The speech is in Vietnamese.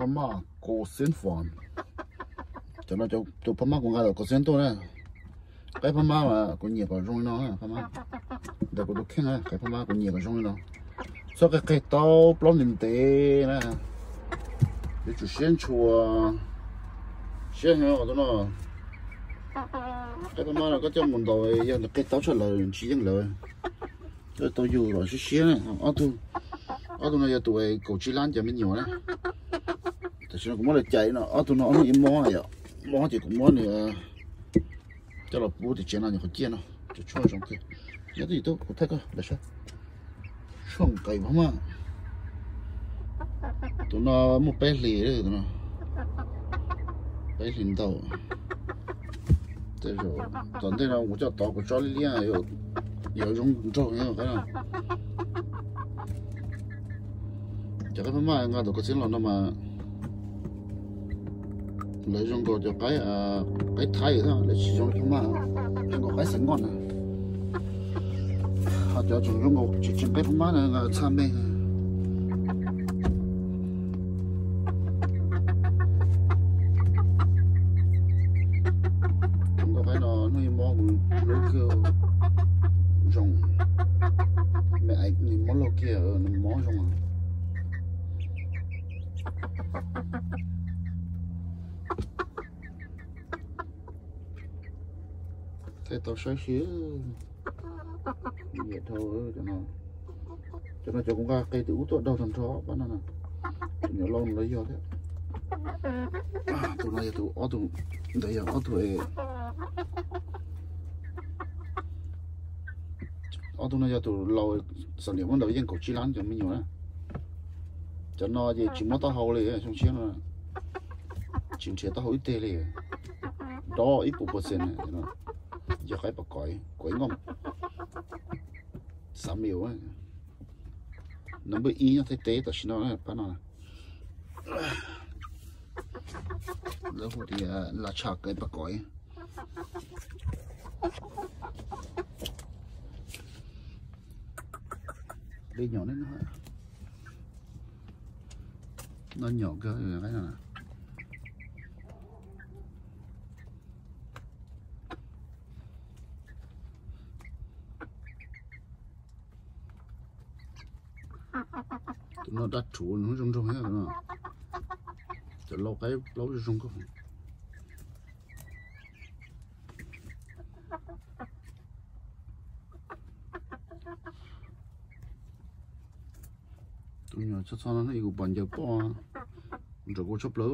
pama cô sen phòn cho nó cho cho pama cũng ngay là cô sen tôi nè cái pama mà có nhiều cái rong nó pama. Để có được khen á cái pama có nhiều cái rong nó sau cái cái tàu plon lên tế nè để chủ sen chùa sen hả đó nó cái pama là có trong một đội giờ cái tàu trở lại chỉ những lời tôi tôi dù rồi sen này ở tu, ở tôi này tụi cổ chi lan cho mình nhiều nè thì nó cũng mới chạy nó. Ở tụi nó nó im mò này mò thì cũng mò nữa ờ, cho là bố thì chuyện nào nhiều chuyện nó cho cho trong kia. Nhớ thì tôi cũng thấy cơ để sao? Xong cái mà. Tụi nó một bé lì đấy, tụi nó. Bé lì đầu. Thế rồi, toàn thế nào cũng cho tao cũng cho liên rồi rồi dùng cho cái nào. Chắc cái mà ngay đó có xin nó mà lấy dùng có cho cái à cái thái thôi lấy chỉ dùng cái mà dùng có cái sinh ngon này họ cho dùng dùng có chỉ chỉ cái mà này là tham bên dùng thế tao sẽ xía. Vậy thôi cho nó cho nó cho cũng ra cây tiểu út đâu thằng chó bắt nó nào nhỏ lon lấy vô thế. À, tụi này tụi ở tụi đây giờ à, ở tụi ở tụi này giờ tụi lâu sản liệu bắt đầu dân cổ chi lán cho mình nhiều đó. Cho nó gì chỉ mất tao hầu liền trong chiến rồi chỉ chế tao hầu ít tê liền. Đó ít bộ phần này nó giờ cái bạc cõi cõi ngon sáu miêu á nó bị ý nó thấy tế, tao xin nó bắt nó Lỡ lớp thì à, là chạc cái bạc cõi. Đi nhỏ lên nó nó nhỏ cơ cái này tụi nó đặt chủ nó trong trong hết rồi tụi lâu cái lâu cho trong cái tụi nhỏ chắc sao nó này cũng bận giờ bỏ. Rồi cô chụp lỡ.